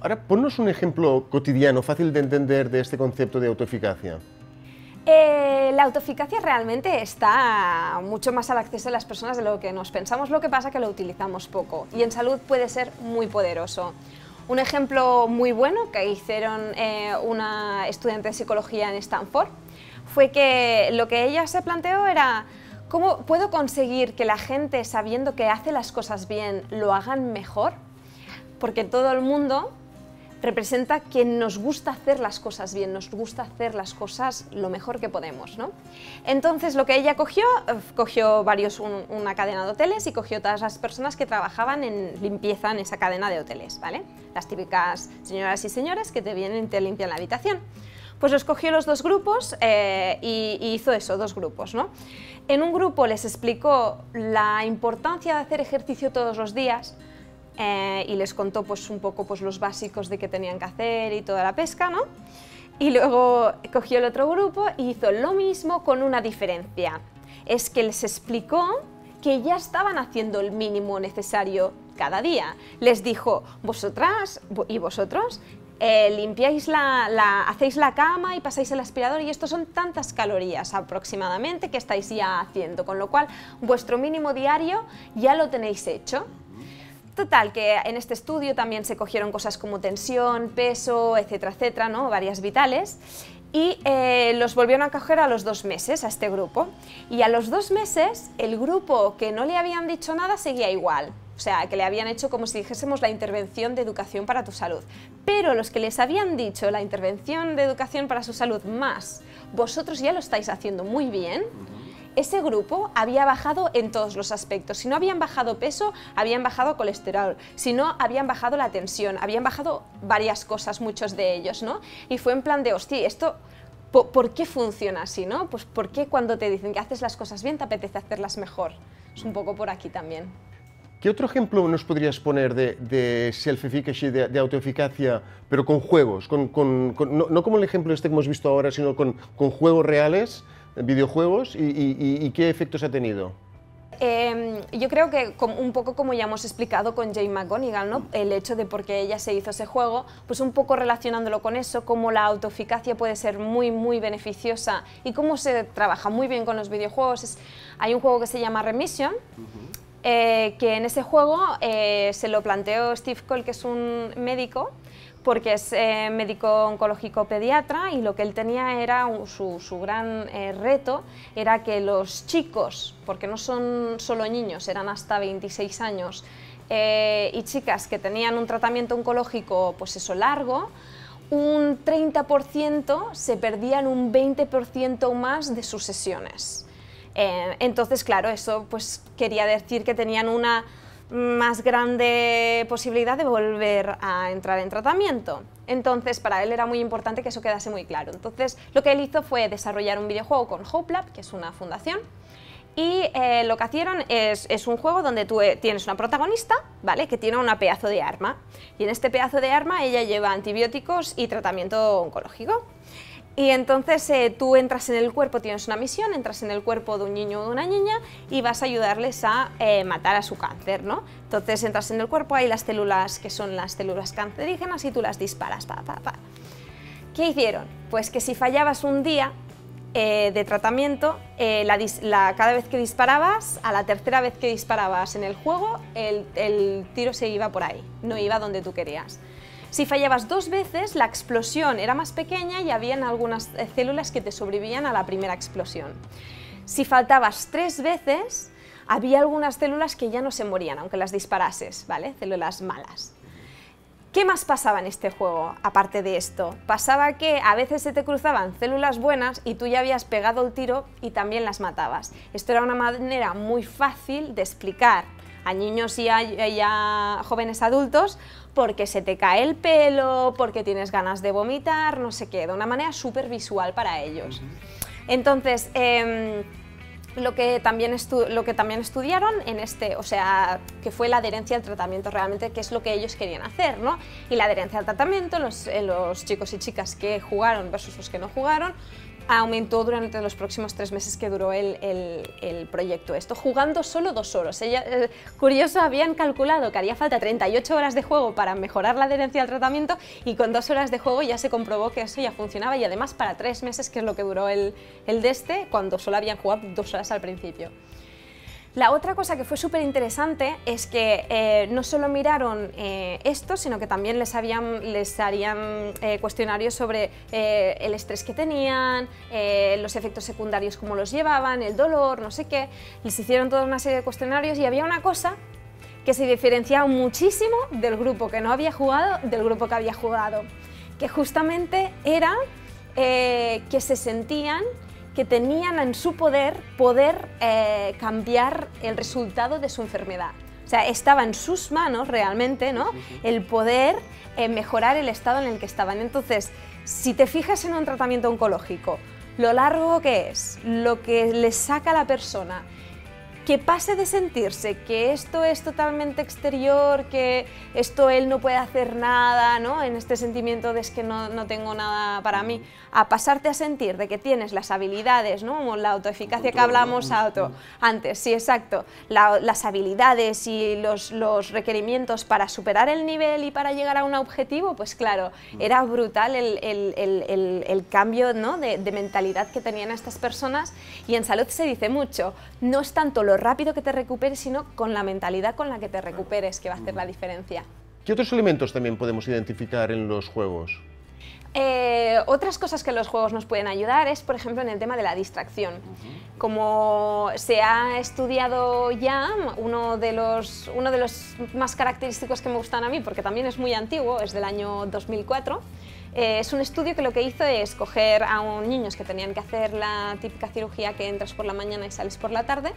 Ahora, ponnos un ejemplo cotidiano, fácil de entender, de este concepto de autoeficacia. Eh, la autoeficacia realmente está mucho más al acceso de las personas de lo que nos pensamos, lo que pasa que lo utilizamos poco y en salud puede ser muy poderoso. Un ejemplo muy bueno que hicieron eh, una estudiante de psicología en Stanford fue que lo que ella se planteó era ¿cómo puedo conseguir que la gente sabiendo que hace las cosas bien lo hagan mejor? Porque todo el mundo representa que nos gusta hacer las cosas bien, nos gusta hacer las cosas lo mejor que podemos. ¿no? Entonces lo que ella cogió, eh, cogió varios, una cadena de hoteles y cogió todas las personas que trabajaban en limpieza en esa cadena de hoteles, ¿vale? las típicas señoras y señores que te vienen y te limpian la habitación. Pues los cogió los dos grupos eh, y, y, hizo eso, dos grupos. ¿no? En un grupo les explicó la importancia de hacer ejercicio todos los días, eh, y les contó pues, un poco pues, los básicos de qué tenían que hacer y toda la pesca, ¿no? Y luego cogió el otro grupo y hizo lo mismo con una diferencia. Es que les explicó que ya estaban haciendo el mínimo necesario cada día. Les dijo, vosotras y vosotros eh, limpiáis la, la, hacéis la cama y pasáis el aspirador y esto son tantas calorías aproximadamente que estáis ya haciendo, con lo cual vuestro mínimo diario ya lo tenéis hecho. Total, que en este estudio también se cogieron cosas como tensión, peso, etcétera, etcétera, ¿no? varias vitales, y eh, los volvieron a coger a los dos meses, a este grupo. Y a los dos meses, el grupo que no le habían dicho nada seguía igual. O sea, que le habían hecho como si dijésemos la intervención de educación para tu salud. Pero los que les habían dicho la intervención de educación para su salud más, vosotros ya lo estáis haciendo muy bien, ese grupo había bajado en todos los aspectos. Si no habían bajado peso, habían bajado colesterol. Si no, habían bajado la tensión. Habían bajado varias cosas, muchos de ellos, ¿no? Y fue en plan de, hostia, esto... ¿Por, qué funciona así, no? Pues ¿por qué cuando te dicen que haces las cosas bien te apetece hacerlas mejor? Es un poco por aquí también. ¿Qué otro ejemplo nos podrías poner de, self-efficacy, de, autoeficacia, pero con juegos? Con, no, como el ejemplo este que hemos visto ahora, sino con juegos reales videojuegos y, qué efectos ha tenido? Em, yo creo que un poco como ya hemos explicado con Jane McGonigal, ¿no? el hecho de por qué ella se hizo ese juego, pues un poco relacionándolo con eso, cómo la autoeficacia puede ser muy, muy beneficiosa y cómo se trabaja muy bien con los videojuegos. hay un juego que se llama Remission, eh, que en ese juego eh, se lo planteó Steve Cole, que es un médico, porque es eh, médico oncológico pediatra y lo que él tenía era su, gran eh, reto era que los chicos, porque no son solo niños, eran hasta 26 años, eh, y chicas que tenían un tratamiento oncológico pues eso largo, un 30% se perdían un 20% más de sus sesiones. entonces, claro, eso pues quería decir que tenían una más grande posibilidad de volver a entrar en tratamiento. Entonces, para él era muy importante que eso quedase muy claro. Entonces, lo que él hizo fue desarrollar un videojuego con Hope Lab, que es una fundación, y eh, lo que hicieron es, es, un juego donde tú eh, tienes una protagonista, ¿vale? Que tiene una pedazo de arma. Y en este pedazo de arma ella lleva antibióticos y tratamiento oncológico. Y entonces eh, tú entras en el cuerpo, tienes una misión, entras en el cuerpo de un niño o de una niña y vas a ayudarles a eh, matar a su cáncer, ¿no? Entonces entras en el cuerpo, hay las células que son las células cancerígenas y tú las disparas, pa, pa, pa. ¿Qué hicieron? Pues que si fallabas un día eh, de tratamiento, cada vez que disparabas, a la tercera vez que disparabas en el juego, el tiro se iba por ahí, no iba donde tú querías. Si fallabas dos veces, la explosión era más pequeña y habían algunas eh, células que te sobrevivían a la primera explosión. Si faltabas tres veces, había algunas células que ya no se morían, aunque las disparases, ¿vale? Células malas. ¿Qué más pasaba en este juego, aparte de esto? Pasaba que a veces se te cruzaban células buenas y tú ya habías pegado el tiro y también las matabas. Esto era una manera muy fácil de explicar a niños y a, jóvenes adultos porque se te cae el pelo, porque tienes ganas de vomitar, no sé qué, de una manera súper visual para ellos. Entonces, em, lo que también, lo que también estudiaron en este, o sea, que fue la adherencia al tratamiento realmente, que es lo que ellos querían hacer, ¿no? Y la adherencia al tratamiento, los, eh, los chicos y chicas que jugaron versus los que no jugaron, aumentó durante los próximos tres meses que duró el, el, proyecto. Esto jugando solo dos horas. Eh, curioso, habían calculado que haría falta 38 horas de juego para mejorar la adherencia al tratamiento y con dos horas de juego ya se comprobó que eso ya funcionaba y además para tres meses, que es lo que duró el, el de este, cuando solo habían jugado dos horas al principio. La otra cosa que fue súper interesante es que eh, no solo miraron eh, esto, sino que también les, habían, les harían eh, cuestionarios sobre el estrés que tenían, los efectos secundarios, cómo los llevaban, el dolor, no sé qué. Les hicieron toda una serie de cuestionarios y había una cosa que se diferenciaba muchísimo del grupo que no había jugado del grupo que había jugado, que justamente era que se sentían que tenían en su poder poder eh, cambiar el resultado de su enfermedad. O sea, estaba en sus manos realmente ¿no? el poder eh, mejorar el estado en el que estaban. Entonces, si te fijas en un tratamiento oncológico, lo largo que es, lo que le saca a la persona, que pase de sentirse que esto es totalmente exterior, que esto él no puede hacer nada, ¿no? en este sentimiento de es que no, no tengo nada para mí, a pasarte a sentir de que tienes las habilidades, ¿no? la autoeficacia que hablamos auto, antes, sí, exacto, las habilidades y los, los, requerimientos para superar el nivel y para llegar a un objetivo, pues claro, era brutal el, el, el, el cambio ¿no? de, de mentalidad que tenían estas personas y en salud se dice mucho, no es tanto lo rápido que te recuperes, sino con la mentalidad con la que te recuperes, que va a hacer la diferencia. ¿Qué otros elementos también podemos identificar en los juegos? Eh, otras cosas que los juegos nos pueden ayudar es, por ejemplo, en el tema de la distracción. Como se ha estudiado ya, uno de, los, uno de los más característicos que me gustan a mí, porque también es muy antiguo, es del año 2004, eh, es un estudio que lo que hizo es coger a un niños que tenían que hacer la típica cirugía que entras por la mañana y sales por la tarde,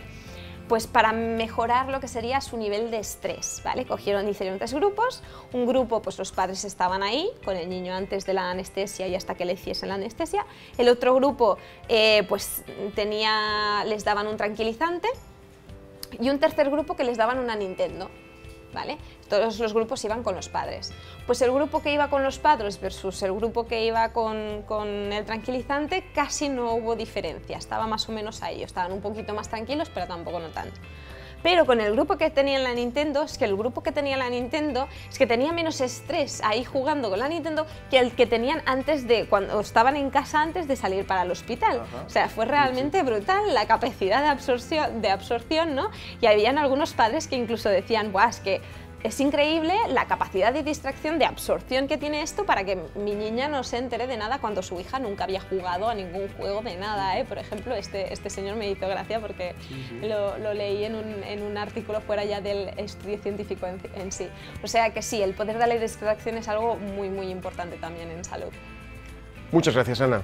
pues para mejorar lo que sería su nivel de estrés, ¿vale? Cogieron, hicieron tres grupos, un grupo, pues los padres estaban ahí con el niño antes de la anestesia y hasta que le hiciesen la anestesia, el otro grupo, eh, pues tenía, les daban un tranquilizante y un tercer grupo que les daban una Nintendo, Todos los grupos iban con los padres. Pues el grupo que iba con los padres versus el grupo que iba con, el tranquilizante casi no hubo diferencia, estaba más o menos ahí, estaban un poquito más tranquilos, pero tampoco no tanto. Pero con el grupo que tenía la Nintendo, es que el grupo que tenía la Nintendo es que tenía menos estrés ahí jugando con la Nintendo que el que tenían antes de, cuando estaban en casa antes de salir para el hospital. O sea, fue realmente brutal la capacidad de absorción, de absorción, ¿no? Y habían algunos padres que incluso decían, guau, es que es increíble la capacidad de distracción, de absorción que tiene esto para que mi niña no se entere de nada cuando su hija nunca había jugado a ningún juego de nada. ¿eh? Por ejemplo, este, este señor me hizo gracia porque Lo, leí en un, en un, artículo fuera ya del estudio científico en, en, sí. O sea que sí, el poder de la distracción es algo muy, muy importante también en salud. Muchas gracias, Ana.